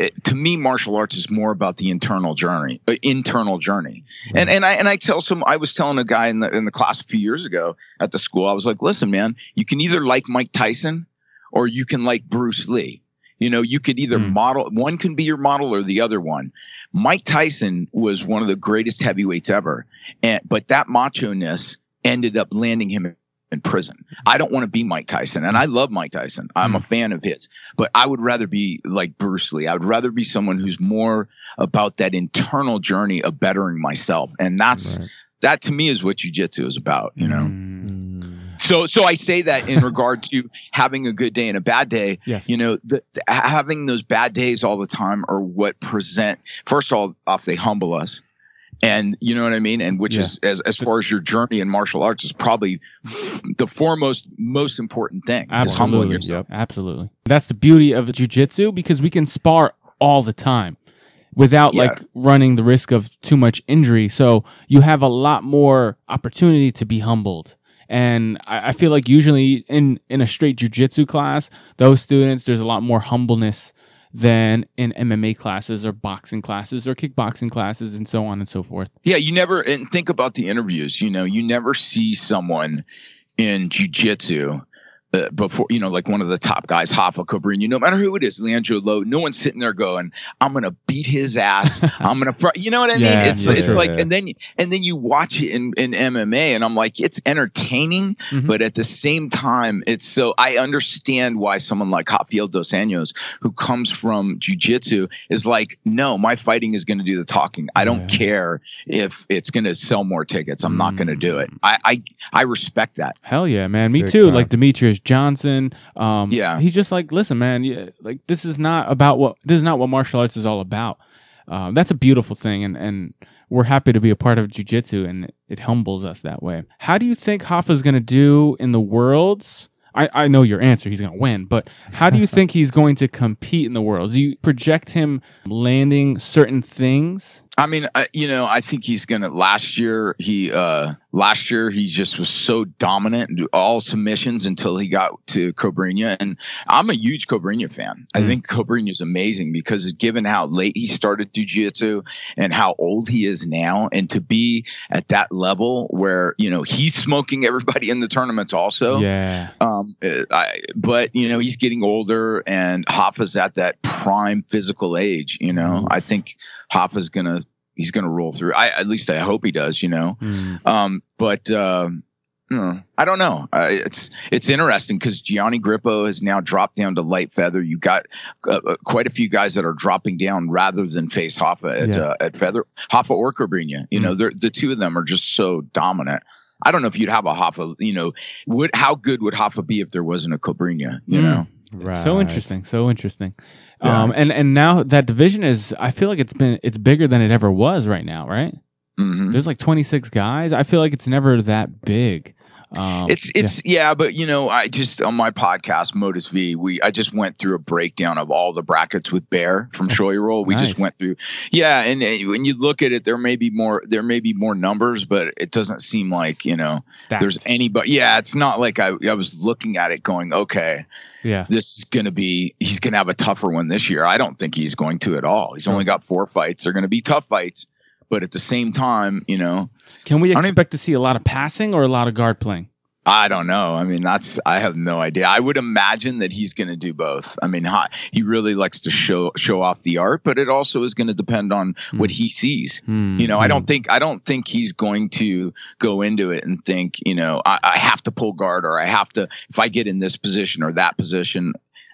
It, to me, martial arts is more about the internal journey, uh, internal journey. And and I and I tell some. I was telling a guy in the in the class a few years ago at the school. I was like, listen, man, you can either like Mike Tyson or you can like Bruce Lee. You know, you could either Mm. model one can be your model or the other one. Mike Tyson was one of the greatest heavyweights ever, and but that macho ness ended up landing him in prison. I don't want to be Mike Tyson, and I love Mike Tyson. I'm a fan of his, but I would rather be like Bruce Lee. I would rather be someone who's more about that internal journey of bettering myself, and that's Right. that to me is what jujitsu is about. You know. Mm, Mm. So, so I say that in regard to having a good day and a bad day. yes. You know, the, the- having those bad days all the time are what present. First of all, off they humble us, and you know what I mean. And which Yeah. is as as far as your journey in martial arts is probably f- the foremost most important thing. Is humbling Absolutely. yourself. Absolutely. That's the beauty of jujitsu because we can spar all the time without Yeah. like running the risk of too much injury. So you have a lot more opportunity to be humbled. And I, I feel like usually in, in a straight jujitsu class, those students, there's a lot more humbleness than in MMA classes or boxing classes or kickboxing classes and so on and so forth. Yeah, you never and think about the interviews. You know, you never see someone in jujitsu uh, before you know, like one of the top guys, Rafa Cobrinha. No matter who it is, Leandro Lo. No one's sitting there going, "I'm gonna beat his ass." I'm gonna, fr-. you know what I mean? Yeah, it's yeah, it's sure, like, yeah. and then and then you watch it in in MMA, and I'm like, it's entertaining, Mhm. but at the same time, it's so I understand why someone like Rafael dos Anjos, who comes from jujitsu, is like, no, my fighting is going to do the talking. I don't Yeah. care if it's going to sell more tickets. I'm not going to do it. I, I I respect that. Hell yeah, man. Me Big too. time. Like Demetrious Johnson. Um, Yeah. He's just like, listen, man. Yeah, like this is not about what this is not what martial arts is all about. Um, that's a beautiful thing, and and we're happy to be a part of jujitsu, and it humbles us that way. How do you think Rafa's gonna do in the worlds? I, I know your answer. He's gonna win, but how do you think he's going to compete in the worlds? Do you project him landing certain things? I mean, I, you know, I think he's gonna. Last year, he uh last year he just was so dominant and all submissions until he got to Cobrinha, and I'm a huge Cobrinha fan. I Mm. think Cobrinha is amazing because given how late he started jiu-jitsu and how old he is now, and to be at that level where you know he's smoking everybody in the tournaments also. yeah. Um, uh, I, but you know he's getting older, and Rafa's at that prime physical age. You know, Mm. I think Rafa's gonna he's gonna roll through. I at least I hope he does. You know, Mm. um, but um, I don't know. Uh, it's it's interesting because Gianni Grippo has now dropped down to light feather. You got uh, uh, quite a few guys that are dropping down rather than face Rafa at Yeah. uh, at feather. Rafa or Cobrinha. You Mm. know, they're, the two of them are just so dominant. I don't know if you'd have a Rafa. You know, would how good would Rafa be if there wasn't a Cobrinha? You Mm. know, Right. So interesting, so interesting. Yeah. Um, and and now that division is, I feel like it's been it's bigger than it ever was right now, right? Mhm. There's like 26 guys. I feel like it's never that big. Um, It's it's yeah. but you know, I just on my podcast Motus V, we I just went through a breakdown of all the brackets with Bear from Shoyoroll. We Nice. just went through, yeah, and uh, when you look at it, there may be more there may be more numbers, but it doesn't seem like you know stacked. there's anybody. Yeah, it's not like I I was looking at it going, okay, yeah. this is going to be he's going to have a tougher one this year. I don't think he's going to at all. He's only got four fights. They're going to be tough fights, but at the same time, you know, Can we don't even- expect to see a lot of passing or a lot of guard playing? I don't know. I mean, that's I have no idea. I would imagine that he's going to do both. I mean, he really likes to show show off the art, but it also is going to depend on what he sees. Hmm. You know, I don't think I don't think he's going to go into it and think, you know, I, I have to pull guard or I have to if I get in this position or that position.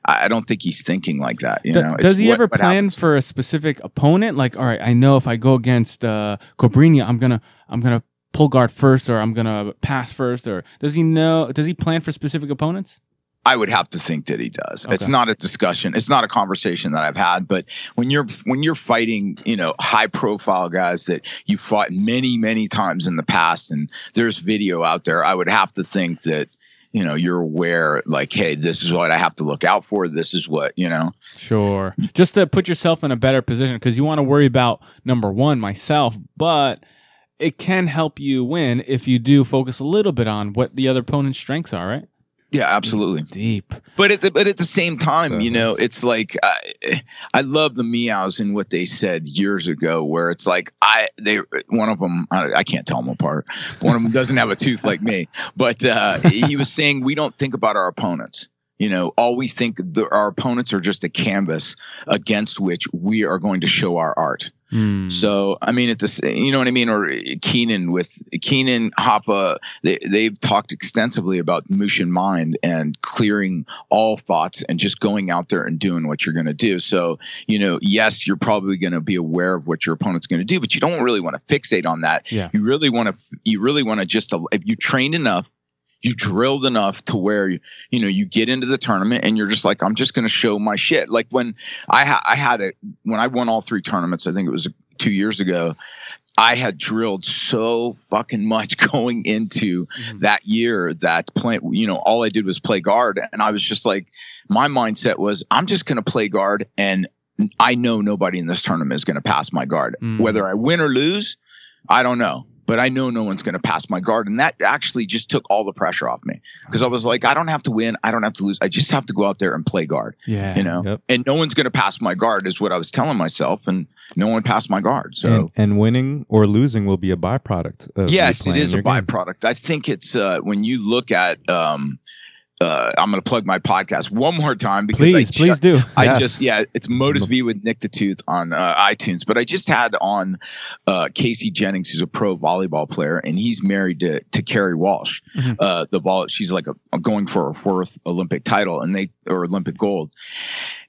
I, don't think he's thinking like that. You know, It's does he what- ever plan for a specific opponent? Like, all right, I know if I go against uh, Cobrinha, I'm gonna I'm gonna pull guard first, or I'm gonna pass first, or does he know? Does he plan for specific opponents? I would have to think that he does. It's not a discussion. It's not a conversation that I've had. But when you're when you're fighting, you know, high profile guys that you fought many many times in the past, and there's video out there, I would have to think that you know you're aware, like, hey, this is what I have to look out for. This is what you know. Sure. Just to put yourself in a better position because you want to worry about number one, myself, but it can help you win if you do focus a little bit on what the other opponent's strengths are, right? Yeah, absolutely. Deep. But at the but at the same time, So- you know, it's like I, I love the Miyaos and what they said years ago, where it's like I they one of them I, I can't tell them apart. One of them doesn't have a tooth like me, but uh, he was saying we don't think about our opponents. You know, all we think the, our opponents are just a canvas against which we are going to show our art. Hmm. So I mean, at this, you know what I mean, or Keenan with Keenan Rafa, they they've talked extensively about Mushin mind and clearing all thoughts and just going out there and doing what you're going to do. So you know, yes, you're probably going to be aware of what your opponent's going to do, but you don't really want to fixate on that. Yeah. You really want to, you really want to just if you trained enough. You drilled enough to where you, you know you get into the tournament and you're just like I'm just going to show my shit. Like when I ha- I had it when I won all three tournaments. I think it was two years ago. I had drilled so fucking much going into Mhm. that year that play, you know, all I did was play guard. And I was just like, my mindset was, I'm just going to play guard. And I know nobody in this tournament is going to pass my guard. Mm. Whether I win or lose, I don't know. But I know no one's going to pass my guard. And that actually just took all the pressure off me because I was like, I don't have to win. I don't have to lose. I just have to go out there and play guard, Yeah. you know? Yep. And no one's going to pass my guard, is what I was telling myself. And no one passed my guard. So. and, and winning or losing will be a byproduct. Of yes it is a game. byproduct i think it's uh when you look at um uh i'm gonna plug my podcast one more time because Please, I ju- please do. I Yes. just yeah, it's Motus V with Nick the Tooth on uh, iTunes. But I just had on uh, Casey Jennings, who's a pro volleyball player, and he's married to to Kerri Walsh. Mhm. Uh, the vol, she's like a, going for her fourth Olympic title, and they or Olympic gold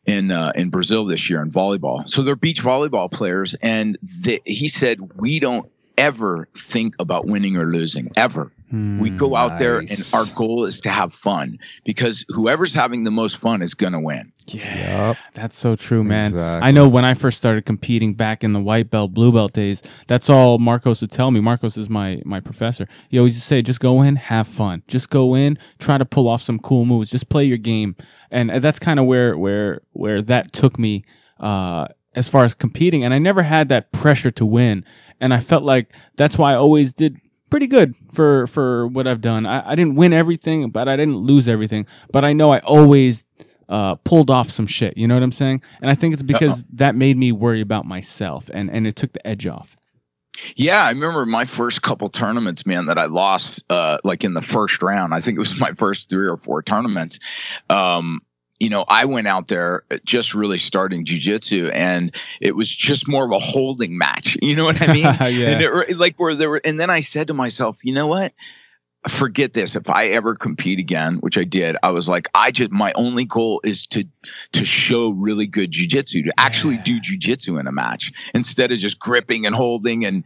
in uh, in Brazil this year in volleyball. So they're beach volleyball players, and they, he said we don't ever think about winning or losing ever. We Hmm. go out there and our goal is to have fun because whoever's having the most fun is going to win. Yeah, Yup. that's so true, man. Exactly. I know when I first started competing back in the white belt, blue belt days, that's all Marcos would tell me. Marcos is my my professor. He always used to say, just go in, have fun. Just go in, try to pull off some cool moves. Just play your game, and that's kind of where where where that took me uh, as far as competing. And I never had that pressure to win, and I felt like that's why I always did pretty good for for what I've done. I, I didn't win everything, but I didn't lose everything. But I know I always uh, pulled off some shit. You know what I'm saying? And I think it's because that made me worry about myself, and and it took the edge off. Yeah, I remember my first couple tournaments, man, that I lost uh like in the first round. I think it was my first three or four tournaments. Um you know, I went out there uh, just really starting jujitsu, and it was just more of a holding match. You know what I mean? yeah. And it, like where there were, and then I said to myself, you know what? forget this. If I ever compete again, which I did, I was like, I just my only goal is to to show really good jujitsu, to actually Yeah. do jujitsu in a match instead of just gripping and holding and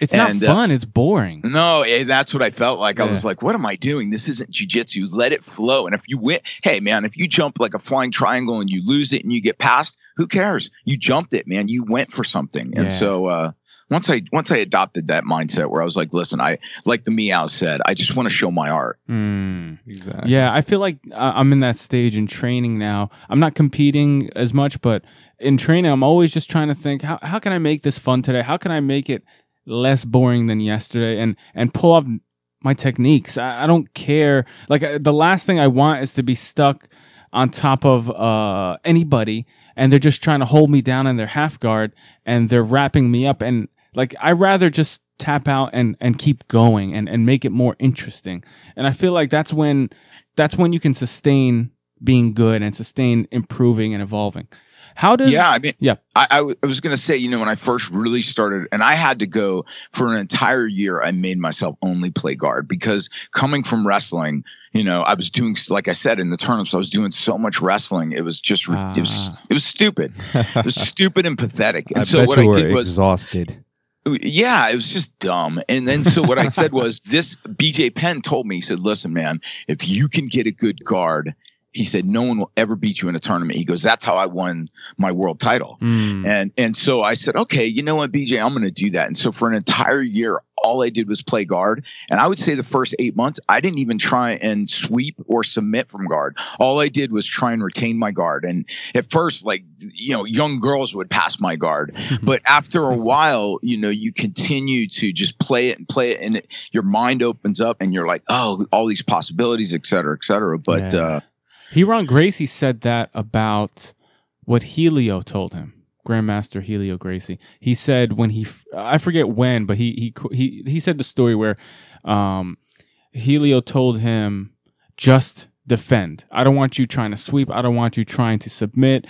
It's And, not uh, fun. it's boring. no, eh, that's what I felt like. I was like, what am I doing? This isn't jujitsu. Let it flow. And if you win, hey man, if you jump like a flying triangle and you lose it and you get past, who cares? You jumped it, man. You went for something. And Yeah. so uh once I once I adopted that mindset where I was like, listen, I like the Miyao said, I just want to show my art. Mm. Exactly. Yeah, I feel like uh, I'm in that stage in training now. I'm not competing as much, but in training, I'm always just trying to think how how can I make this fun today? How can I make it less boring than yesterday and and pull off my techniques? I, I don't care. Like uh, the last thing I want is to be stuck on top of uh anybody and they're just trying to hold me down in their half guard and they're wrapping me up and like I rather just tap out and and keep going and and make it more interesting. And I feel like that's when that's when you can sustain being good and sustain improving and evolving. How does yeah, I mean, yeah I, I, w- I was going to say, you know, when I first really started, and I had to go for an entire year, I made myself only play guard because coming from wrestling, you know, I was doing, like I said, in the tournaments, I was doing so much wrestling. It was just, ri- it was, Ah. it was stupid. It was stupid and pathetic. And I so bet what you I did was, exhausted. yeah, it was just dumb. And then so what I said was, this BJ Penn told me, he said, listen, man, if you can get a good guard, he said, no one will ever beat you in a tournament. He goes, that's how I won my world title. Mm. And and so I said, okay, you know what, BJ, I'm going to do that. And so for an entire year, all I did was play guard. And I would say the first eight months, I didn't even try and sweep or submit from guard. All I did was try and retain my guard. And at first, like you know, young girls would pass my guard, but after a while, you know, you continue to just play it and play it, and it, your mind opens up, and you're like, oh, all these possibilities, et cetera, et cetera. But Yeah. uh, Heron Gracie said that about what Helio told him. Grandmaster Helio Gracie. He said when he, I forget when, but he he he he said the story where, um, Helio told him just defend. I don't want you trying to sweep. I don't want you trying to submit.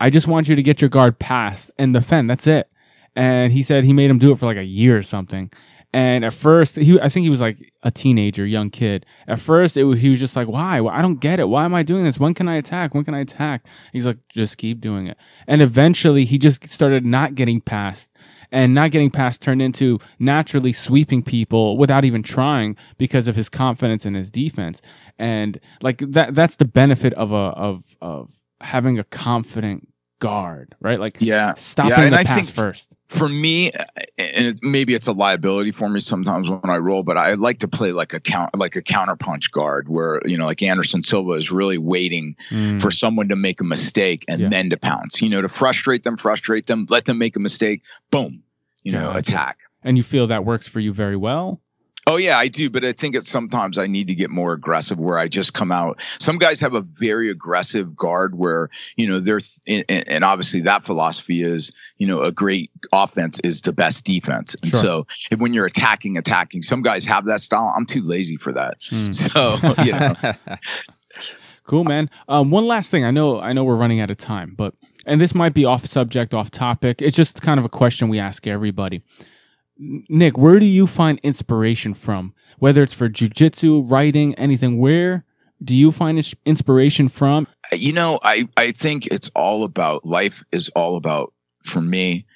I just want you to get your guard past and defend. That's it. And he said he made him do it for like a year or something. And at first, he I think he was like a teenager, young kid. At first, it he was just like, "Why? Well, I don't get it. Why am I doing this? When can I attack? When can I attack?" He's like, "Just keep doing it." And eventually, he just started not getting past, and not getting past turned into naturally sweeping people without even trying because of his confidence in his defense. And like that, that's the benefit of a of of having a confident guard, right? Like yeah, stopping Yeah, the I pass think- first. For me, and it, maybe it's a liability for me sometimes when I roll, but I like to play like a count, like a counterpunch guard, where you know, like Anderson Silva is really waiting Mm. for someone to make a mistake and Yeah. then to pounce. You know, to frustrate them, frustrate them, let them make a mistake, boom, you know, attack. and you feel that works for you very well. Oh yeah, I do, but I think it's sometimes I need to get more aggressive where I just come out. Some guys have a very aggressive guard where, you know, they're th- and, and obviously that philosophy is, you know, a great offense is the best defense. And Sure. so if, when you're attacking attacking, some guys have that style. I'm too lazy for that. Mm. So, you know, Cool, man. Um, one last thing. I know, I know, we're running out of time, but and this might be off subject, off topic. It's just kind of a question we ask everybody. Nick, where do you find inspiration from? Whether it's for jujitsu, writing, anything, where do you find inspiration from? you know, I I think it's all about life is all about for me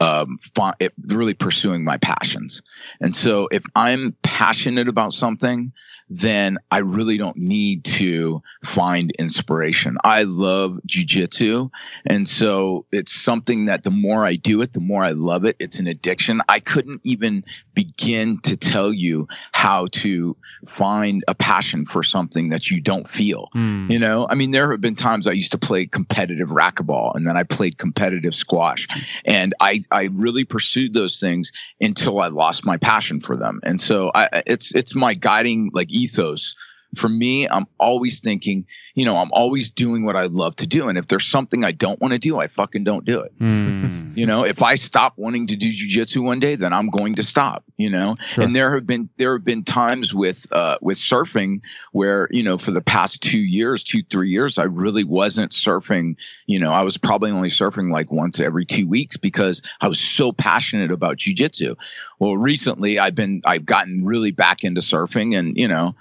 um it, really pursuing my passions. And so if I'm passionate about something, then I really don't need to find inspiration. I love jujitsu. And so it's something that the more I do it, the more I love it. It's an addiction. I couldn't even begin to tell you how to find a passion for something that you don't feel. Hmm. You know, I mean, there have been times I used to play competitive racquetball and then I played competitive squash. And I, I really pursued those things until I lost my passion for them. And so I, it's, it's my guiding like ethos for me, I'm always thinking, you know, I'm always doing what I love to do. And if there's something I don't want to do, I fucking don't do it. Hmm. You know, if I stop wanting to do jujitsu one day, then I'm going to stop. You know, Sure. and there have been there have been times with uh, with surfing where you know for the past two years, two three years, I really wasn't surfing. You know, I was probably only surfing like once every two weeks because I was so passionate about jujitsu. Well, recently I've been I've gotten really back into surfing, and you know.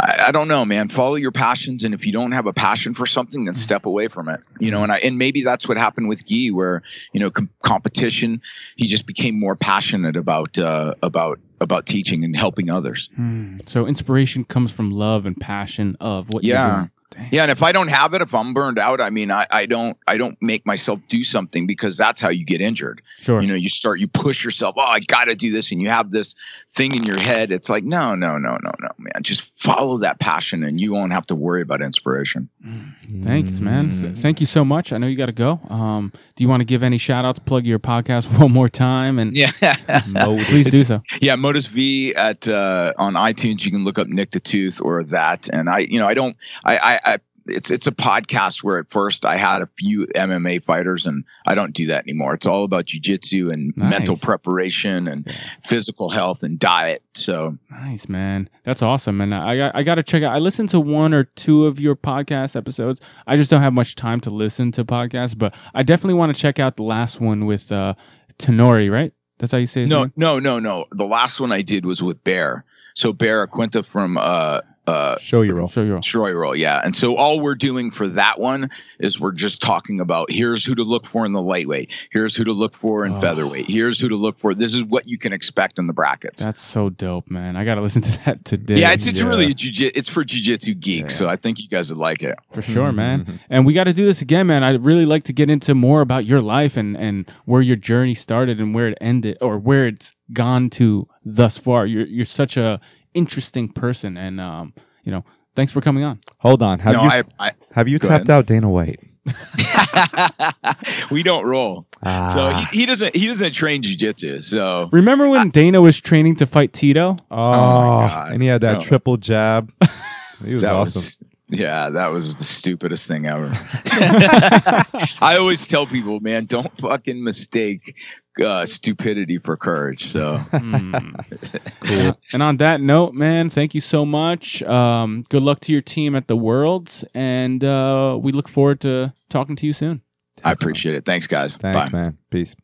I, I don't know, man. Follow your passions, and if you don't have a passion for something, then step away from it. You know, and I and maybe that's what happened with Gui, where you know com- competition. He just became more passionate about uh, about about teaching and helping others. Hmm. So inspiration comes from love and passion of what Yeah. You're doing. Dang. Yeah, and if I don't have it, if I'm burned out, I mean, I, I don't I don't make myself do something because that's how you get injured. Sure. You know, you start you push yourself. Oh, I got to do this, and you have this thing in your head. It's like no, no, no, no, no, man. Just follow that passion, and you won't have to worry about inspiration. Thanks, man. Mm. Th- thank you so much. I know you got to go. Um, do you want to give any shout outs, plug your podcast one more time? And Yeah, Motus. please do so. yeah. Motus V at uh, on iTunes. You can look up Nick the Tooth or that. And I, you know, I don't. I, I, I it's it's a podcast where at first I had a few MMA fighters, and I don't do that anymore. It's all about jujitsu and Nice. mental preparation and Yeah. physical health and diet. So Nice, man. That's awesome. And I got, I got to check out. I listened to one or two of your podcast episodes. I just don't have much time to listen to podcasts, but I definitely want to check out the last one with uh, Tenore, right? That's how you say his no, name? no, no, no. The last one I did was with Bear. So Bear Aquinta from uh uh Shoyoroll. Show you all. Troy Roll, yeah. And so all we're doing for that one is we're just talking about here's who to look for in the lightweight, here's who to look for in Oh. featherweight, here's who to look for. This is what you can expect in the brackets. That's so dope, man. I got to listen to that today. yeah, it's it's Yeah. really a jiu- it's for jujitsu geeks, Yeah. so I think you guys would like it. For sure, man. Mhm. And we got to do this again, man. I'd really like to get into more about your life and, and where your journey started and where it ended or where it's gone to thus far. You're you're such a interesting person and um, you know, thanks for coming on. Hold on. Have no, you I, I have you tapped ahead. out Dana White? we don't roll. Ah. So he, he doesn't he doesn't train jujitsu. So Remember when Dana was training to fight Tito? oh, God. and he had that No. triple jab. He was that awesome. was yeah, that was the stupidest thing ever. I always tell people, man, don't fucking mistake uh, stupidity for courage. So Hmm. Cool. And on that note, man, thank you so much. Um, good luck to your team at the Worlds, and uh, we look forward to talking to you soon. I appreciate it. Thanks, guys. Thanks, Bye. man. Peace.